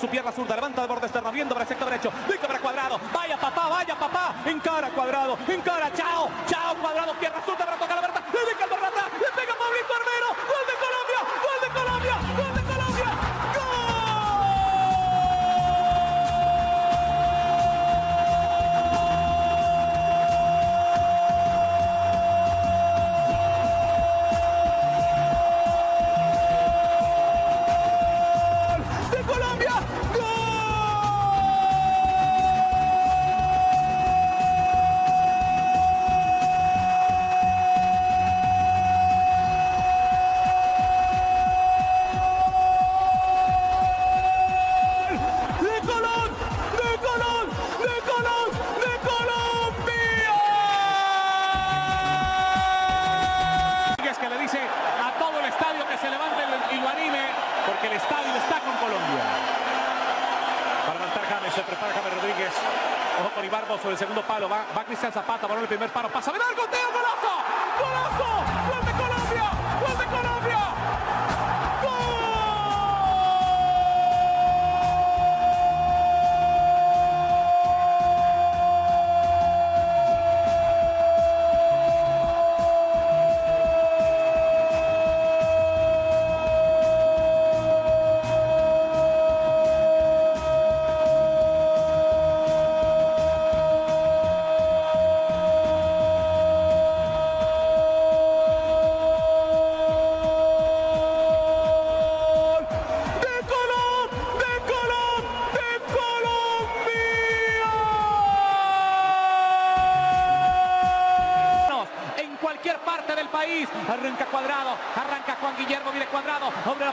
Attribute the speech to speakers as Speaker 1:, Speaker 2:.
Speaker 1: Su pierna zurda, levanta de borde externo, viendo para el sector derecho, Listo para cuadrado, vaya papá, vaya papá, encara cuadrado, encara, chao, se prepara James Rodríguez. Ojo con Ibarbo sobre el segundo palo. Va, va Cristian Zapata, balón el primer palo. Pasa Vidal, goteo, golazo. ¡Golazo! Cualquier parte del país, arranca cuadrado, arranca Juan Guillermo, viene cuadrado, la